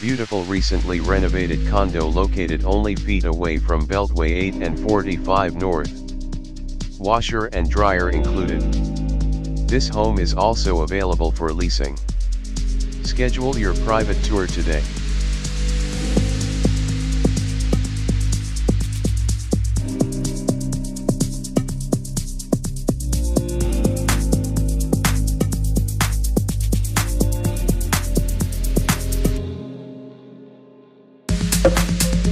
Beautiful recently renovated condo located only feet away from Beltway 8 and 45 North. Washer and dryer included. This home is also available for leasing. Schedule your private tour today. ¡Aplausos!